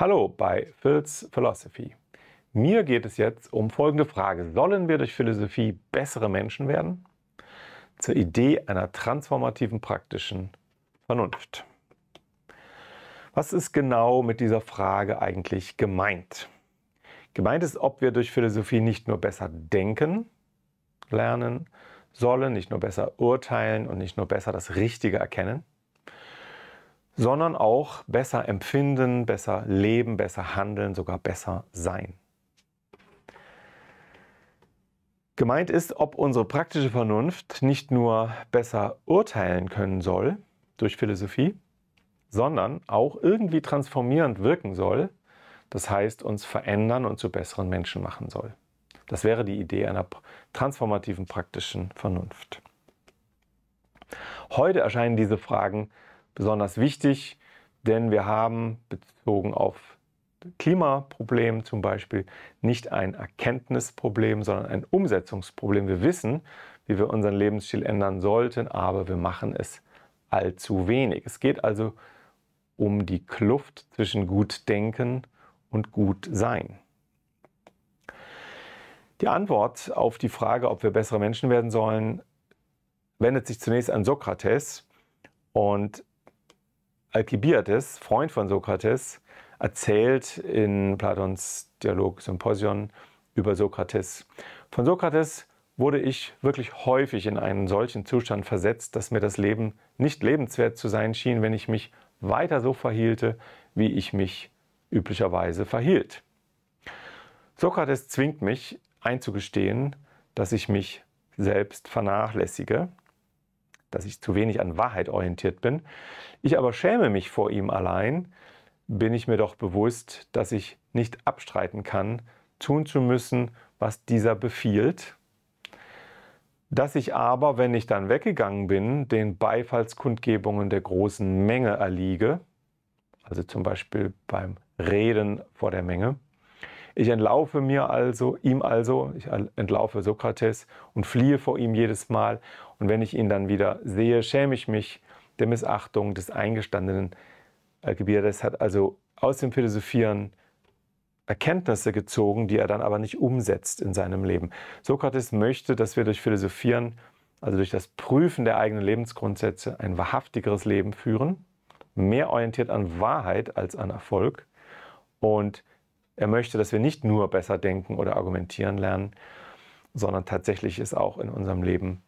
Hallo bei Phil's Philosophy. Mir geht es jetzt um folgende Frage. Sollen wir durch Philosophie bessere Menschen werden? Zur Idee einer transformativen praktischen Vernunft. Was ist genau mit dieser Frage eigentlich gemeint? Gemeint ist, ob wir durch Philosophie nicht nur besser denken lernen sollen, nicht nur besser urteilen und nicht nur besser das Richtige erkennen, sondern auch besser empfinden, besser leben, besser handeln, sogar besser sein. Gemeint ist, ob unsere praktische Vernunft nicht nur besser urteilen können soll durch Philosophie, sondern auch irgendwie transformierend wirken soll, das heißt uns verändern und zu besseren Menschen machen soll. Das wäre die Idee einer transformativen praktischen Vernunft. Heute erscheinen diese Fragen besonders wichtig, denn wir haben bezogen auf Klimaproblem zum Beispiel nicht ein Erkenntnisproblem, sondern ein Umsetzungsproblem. Wir wissen, wie wir unseren Lebensstil ändern sollten, aber wir machen es allzu wenig. Es geht also um die Kluft zwischen gut denken und gut sein. Die Antwort auf die Frage, ob wir bessere Menschen werden sollen, wendet sich zunächst an Sokrates und Alkibiades, Freund von Sokrates, erzählt in Platons Dialog Symposion über Sokrates. Von Sokrates wurde ich wirklich häufig in einen solchen Zustand versetzt, dass mir das Leben nicht lebenswert zu sein schien, wenn ich mich weiter so verhielte, wie ich mich üblicherweise verhielt. Sokrates zwingt mich einzugestehen, dass ich mich selbst vernachlässige dass ich zu wenig an Wahrheit orientiert bin. Ich aber schäme mich vor ihm allein, bin ich mir doch bewusst, dass ich nicht abstreiten kann, tun zu müssen, was dieser befiehlt. Dass ich aber, wenn ich dann weggegangen bin, den Beifallskundgebungen der großen Menge erliege, also zum Beispiel beim Reden vor der Menge, ich entlaufe mir also, ihm also, ich entlaufe Sokrates und fliehe vor ihm jedes Mal. Und wenn ich ihn dann wieder sehe, schäme ich mich der Missachtung des eingestandenen Alkibiades hat also aus dem Philosophieren Erkenntnisse gezogen, die er dann aber nicht umsetzt in seinem Leben. Sokrates möchte, dass wir durch Philosophieren, also durch das Prüfen der eigenen Lebensgrundsätze, ein wahrhaftigeres Leben führen, mehr orientiert an Wahrheit als an Erfolg. Und er möchte, dass wir nicht nur besser denken oder argumentieren lernen, sondern tatsächlich es auch in unserem Leben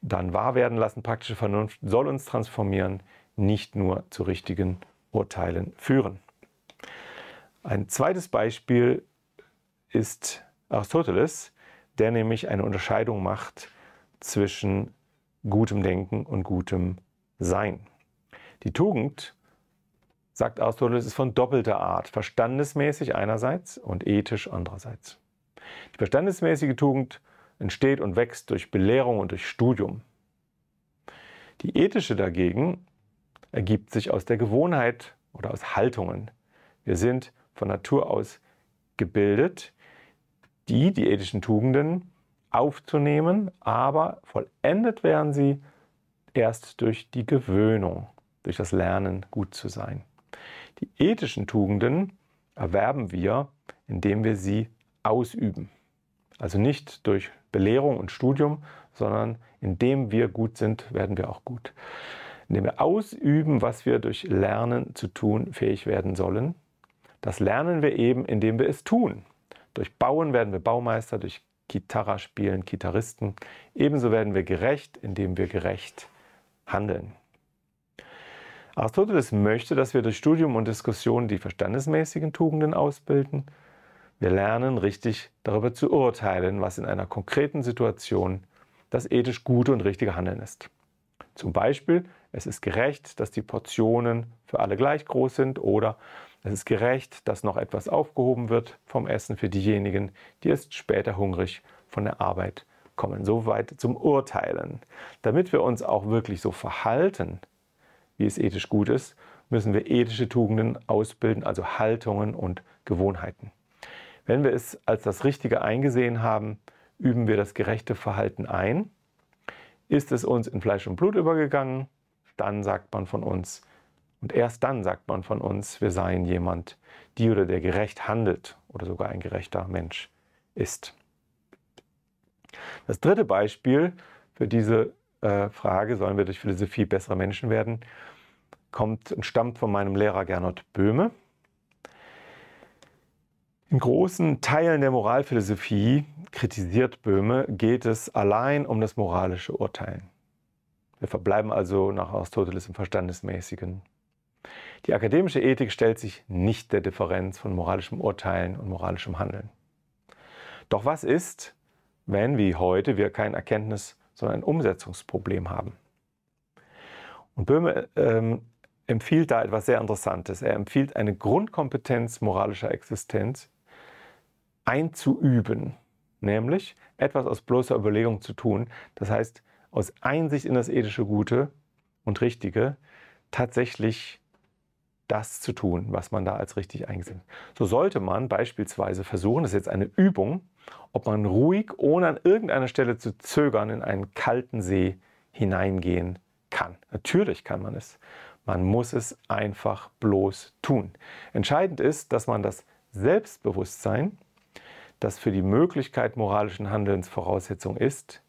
dann wahr werden lassen. Praktische Vernunft soll uns transformieren, nicht nur zu richtigen Urteilen führen. Ein zweites Beispiel ist Aristoteles, der nämlich eine Unterscheidung macht zwischen gutem Denken und gutem Sein. Die Tugend sagt Aristoteles, ist von doppelter Art, verstandesmäßig einerseits und ethisch andererseits. Die verstandesmäßige Tugend entsteht und wächst durch Belehrung und durch Studium. Die ethische dagegen ergibt sich aus der Gewohnheit oder aus Haltungen. Wir sind von Natur aus gebildet, die, die ethischen Tugenden aufzunehmen, aber vollendet werden sie erst durch die Gewöhnung, durch das Lernen, gut zu sein. Die ethischen Tugenden erwerben wir, indem wir sie ausüben. Also nicht durch Belehrung und Studium, sondern indem wir gut sind, werden wir auch gut. Indem wir ausüben, was wir durch Lernen zu tun fähig werden sollen. Das lernen wir eben, indem wir es tun. Durch Bauen werden wir Baumeister, durch Gitarre spielen Gitarristen. Ebenso werden wir gerecht, indem wir gerecht handeln. Aristoteles möchte, dass wir durch Studium und Diskussion die verstandesmäßigen Tugenden ausbilden. Wir lernen richtig darüber zu urteilen, was in einer konkreten Situation das ethisch gute und richtige Handeln ist. Zum Beispiel, es ist gerecht, dass die Portionen für alle gleich groß sind oder es ist gerecht, dass noch etwas aufgehoben wird vom Essen für diejenigen, die erst später hungrig von der Arbeit kommen. Soweit zum Urteilen. Damit wir uns auch wirklich so verhalten, wie es ethisch gut ist, müssen wir ethische Tugenden ausbilden, also Haltungen und Gewohnheiten. Wenn wir es als das Richtige eingesehen haben, üben wir das gerechte Verhalten ein. Ist es uns in Fleisch und Blut übergegangen, dann sagt man von uns, Und erst dann sagt man von uns, wir seien jemand, die oder der gerecht handelt oder sogar ein gerechter Mensch ist. Das dritte Beispiel für diese äh, Frage, sollen wir durch Philosophie bessere Menschen werden, kommt und stammt von meinem Lehrer Gernot Böhme. In großen Teilen der Moralphilosophie, kritisiert Böhme, geht es allein um das moralische Urteilen. Wir verbleiben also nach Aristoteles im Verstandesmäßigen. Die akademische Ethik stellt sich nicht der Differenz von moralischem Urteilen und moralischem Handeln. Doch was ist, wenn wie heute wir kein Erkenntnis, sondern ein Umsetzungsproblem haben? Und Böhme ähm, empfiehlt da etwas sehr Interessantes. Er empfiehlt eine Grundkompetenz moralischer Existenz einzuüben, nämlich etwas aus bloßer Überlegung zu tun. Das heißt, aus Einsicht in das ethische Gute und Richtige tatsächlich das zu tun, was man da als richtig eingesehen hat. So sollte man beispielsweise versuchen, das ist jetzt eine Übung, ob man ruhig, ohne an irgendeiner Stelle zu zögern, in einen kalten See hineingehen kann. Natürlich kann man es. Man muss es einfach bloß tun. Entscheidend ist, dass man das Selbstbewusstsein, das für die Möglichkeit moralischen Handelns Voraussetzung ist,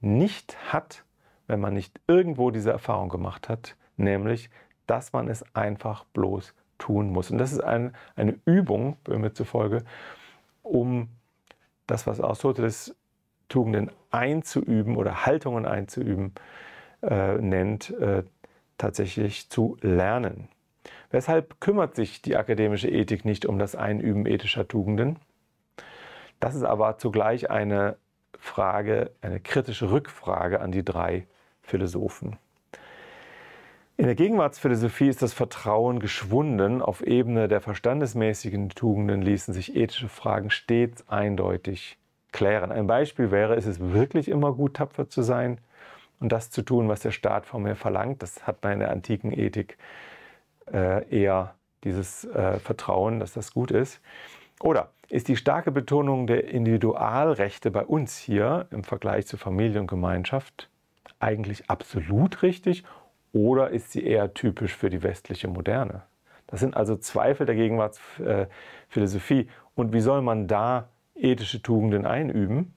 nicht hat, wenn man nicht irgendwo diese Erfahrung gemacht hat, nämlich dass man es einfach bloß tun muss. Und das ist ein, eine Übung, Böhme zufolge, um das, was Aristoteles Tugenden einzuüben oder Haltungen einzuüben äh, nennt, äh, tatsächlich zu lernen. Weshalb kümmert sich die akademische Ethik nicht um das Einüben ethischer Tugenden? Das ist aber zugleich eine Frage, eine kritische Rückfrage an die drei Philosophen. In der Gegenwartsphilosophie ist das Vertrauen geschwunden. Auf Ebene der verstandesmäßigen Tugenden ließen sich ethische Fragen stets eindeutig klären. Ein Beispiel wäre, ist es wirklich immer gut, tapfer zu sein und das zu tun, was der Staat von mir verlangt? Das hat man in der antiken Ethik äh, eher dieses äh, Vertrauen, dass das gut ist. Oder ist die starke Betonung der Individualrechte bei uns hier im Vergleich zu Familie und Gemeinschaft eigentlich absolut richtig oder ist sie eher typisch für die westliche Moderne? Das sind also Zweifel der Gegenwartsphilosophie. Und wie soll man da ethische Tugenden einüben,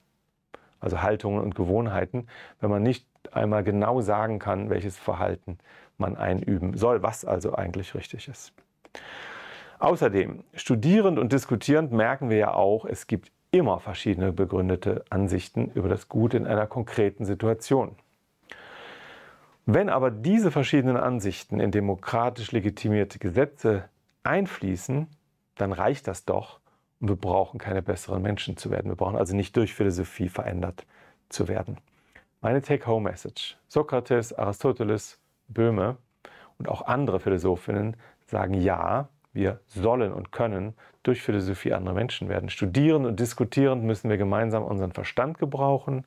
also Haltungen und Gewohnheiten, wenn man nicht einmal genau sagen kann, welches Verhalten man einüben soll, was also eigentlich richtig ist. Außerdem, studierend und diskutierend merken wir ja auch, es gibt immer verschiedene begründete Ansichten über das Gute in einer konkreten Situation. Wenn aber diese verschiedenen Ansichten in demokratisch legitimierte Gesetze einfließen, dann reicht das doch und wir brauchen keine besseren Menschen zu werden. Wir brauchen also nicht durch Philosophie verändert zu werden. Meine Take-Home-Message. Sokrates, Aristoteles, Böhme und auch andere Philosophinnen sagen ja, wir sollen und können durch Philosophie andere Menschen werden. Studierend und diskutierend müssen wir gemeinsam unseren Verstand gebrauchen,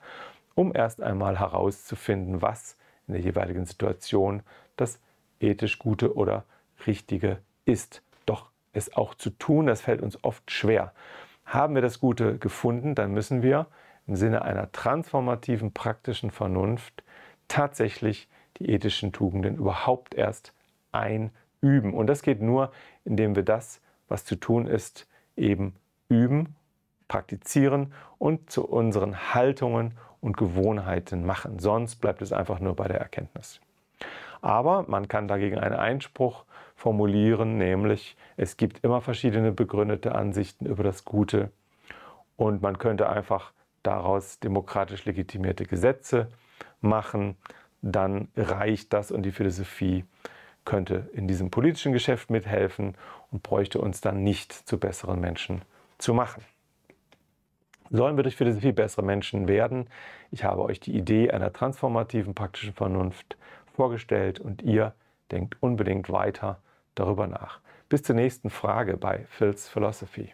um erst einmal herauszufinden, was in der jeweiligen Situation das ethisch Gute oder Richtige ist. Doch es auch zu tun, das fällt uns oft schwer. Haben wir das Gute gefunden, dann müssen wir im Sinne einer transformativen praktischen Vernunft tatsächlich die ethischen Tugenden überhaupt erst einüben. Und das geht nur, indem wir das, was zu tun ist, eben üben, praktizieren und zu unseren Haltungen und Gewohnheiten machen. Sonst bleibt es einfach nur bei der Erkenntnis. Aber man kann dagegen einen Einspruch formulieren, nämlich es gibt immer verschiedene begründete Ansichten über das Gute und man könnte einfach daraus demokratisch legitimierte Gesetze machen, dann reicht das und die Philosophie könnte in diesem politischen Geschäft mithelfen und bräuchte uns dann nicht zu besseren Menschen zu machen. Sollen wir durch Philosophie bessere Menschen werden? Ich habe euch die Idee einer transformativen praktischen Vernunft vorgestellt und ihr denkt unbedingt weiter darüber nach. Bis zur nächsten Frage bei Phil's Philosophy.